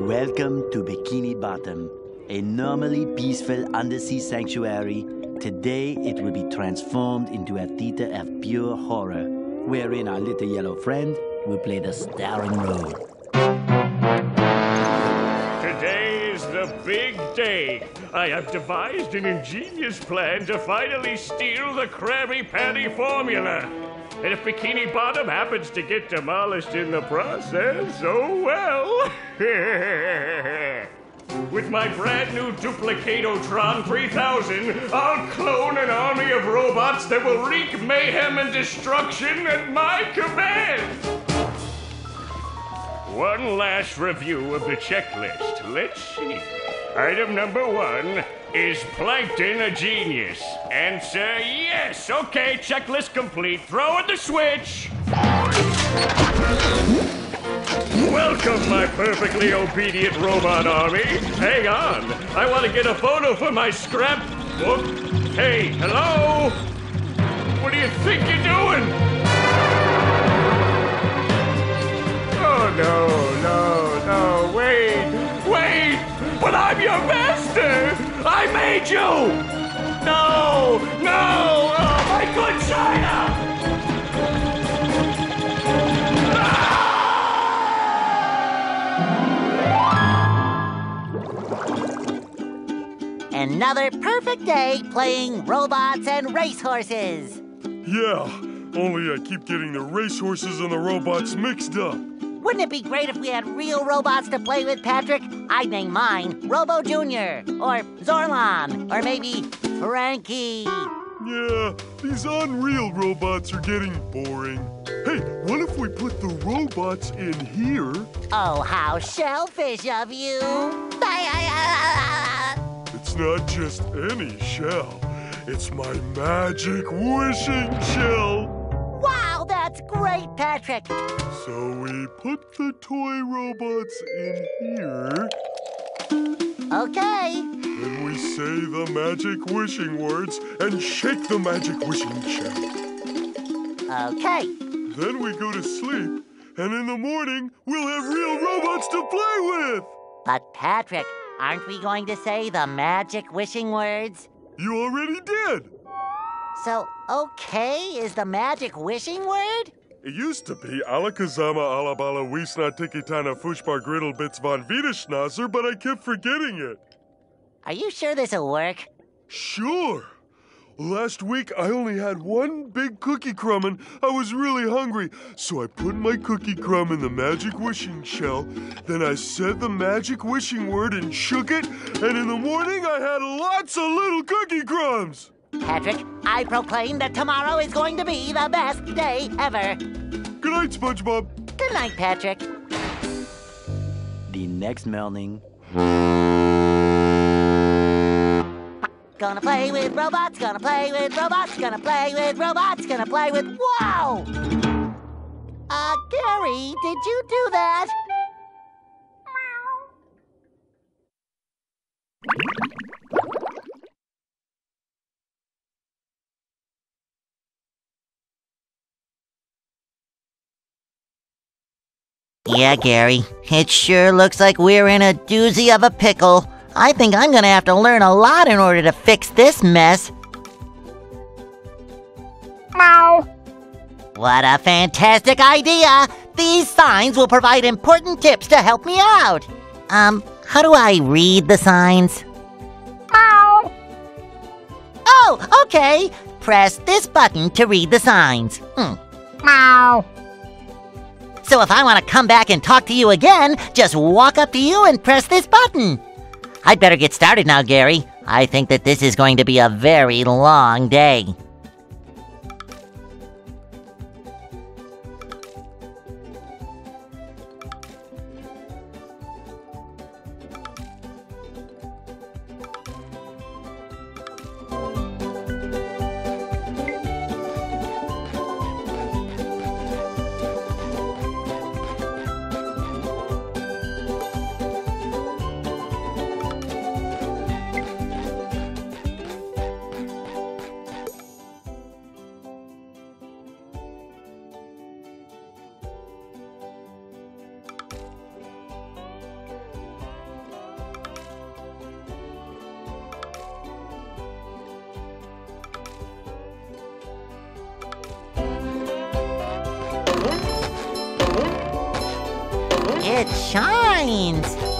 Welcome to Bikini Bottom, a normally peaceful undersea sanctuary. Today it will be transformed into a theater of pure horror, wherein our little yellow friend will play the starring role. Today is the big day. I have devised an ingenious plan to finally steal the Krabby Patty formula. And if Bikini Bottom happens to get demolished in the process, oh well. With my brand new Duplicatotron 3000, I'll clone an army of robots that will wreak mayhem and destruction at my command. One last review of the checklist. Let's see. Item number one is Plankton a genius? Answer yes. Okay, checklist complete. Throw in the switch. Welcome, my perfectly obedient robot army. Hang on. I want to get a photo for my scrapbook. Hey, hello? What do you think you're doing? Oh, no, no, no, wait, wait! But I'm your master! I made you! No, no! Oh, my good China! Another perfect day playing robots and racehorses. Yeah, only I keep getting the racehorses and the robots mixed up. Wouldn't it be great if we had real robots to play with, Patrick? I'd name mine Robo Jr. or Zorlon or maybe Frankie. Yeah, these unreal robots are getting boring. Hey, what if we put the robots in here? Oh, how shellfish of you! It's not just any shell, it's my magic wishing shell. Great, Patrick! So we put the toy robots in here, Okay. then we say the magic wishing words and shake the magic wishing shell. Okay. Then we go to sleep, and in the morning, we'll have real robots to play with! But, Patrick, aren't we going to say the magic wishing words? You already did! So, okay is the magic wishing word? It used to be Alakazama Alabala Wiesna Tikitana Fushbar Griddle Bits von Wiederschnauzer, but I kept forgetting it. Are you sure this'll work? Sure. Last week I only had one big cookie crumb and I was really hungry, so I put my cookie crumb in the magic wishing shell. Then I said the magic wishing word and shook it, and in the morning I had lots of little cookie crumbs. Patrick, I proclaim that tomorrow is going to be the best day ever. Good night, SpongeBob. Good night, Patrick. The next morning, Gonna play with robots, gonna play with robots, gonna play with robots, gonna play with. Wow! Uh, Gary, did you do that? Yeah, Gary. It sure looks like we're in a doozy of a pickle. I think I'm gonna have to learn a lot in order to fix this mess. Meow. What a fantastic idea! These signs will provide important tips to help me out. Um, how do I read the signs? Meow. Oh, okay. Press this button to read the signs. Hmm. Meow. So if I want to come back and talk to you again, just walk up to you and press this button. I'd better get started now, Gary. I think that this is going to be a very long day. It shines.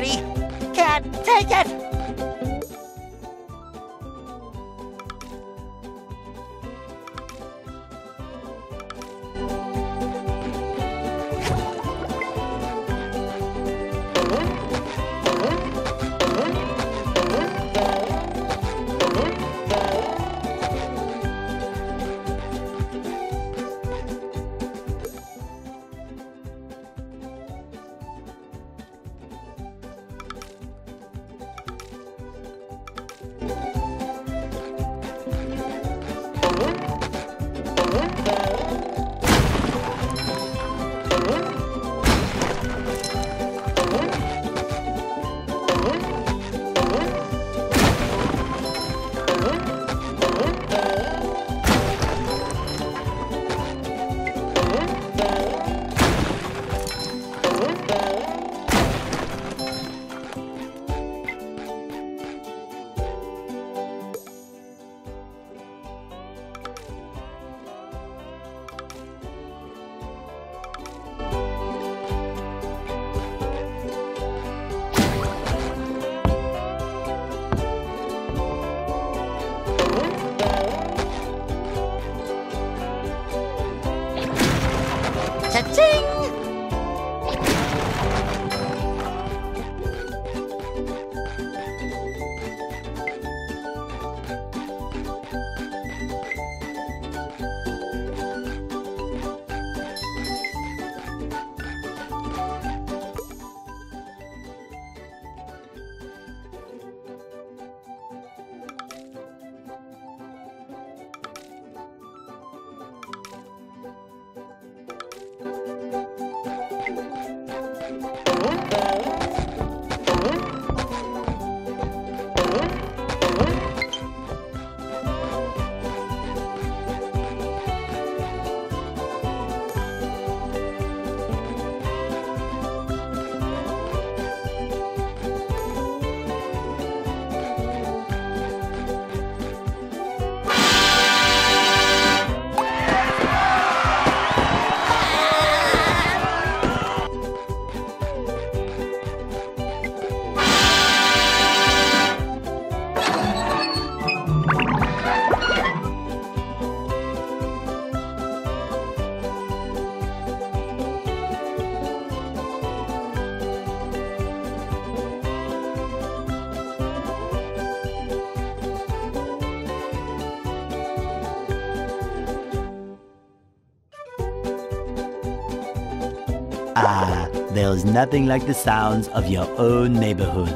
Pretty. Take it. Ah, there's nothing like the sounds of your own neighborhood.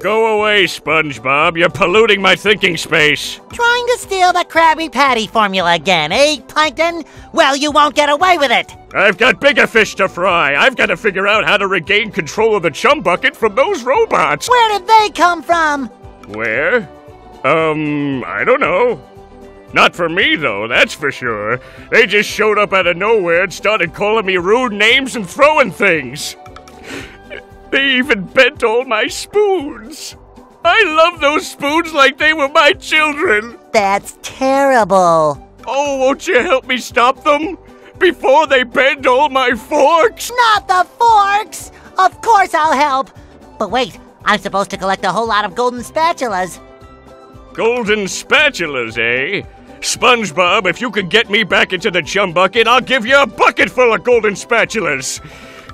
Go away, SpongeBob. You're polluting my thinking space. Trying to steal the Krabby Patty formula again, eh, Plankton? Well, you won't get away with it. I've got bigger fish to fry. I've got to figure out how to regain control of the chum bucket from those robots. Where did they come from? Where? Um, I don't know. Not for me, though, that's for sure. They just showed up out of nowhere and started calling me rude names and throwing things. They even bent all my spoons. I love those spoons like they were my children. That's terrible. Oh, won't you help me stop them? Before they bend all my forks? Not the forks! Of course I'll help. But wait, I'm supposed to collect a whole lot of golden spatulas. Golden spatulas, eh? SpongeBob, if you can get me back into the chum bucket, I'll give you a bucket full of golden spatulas.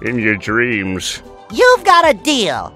In your dreams. You've got a deal.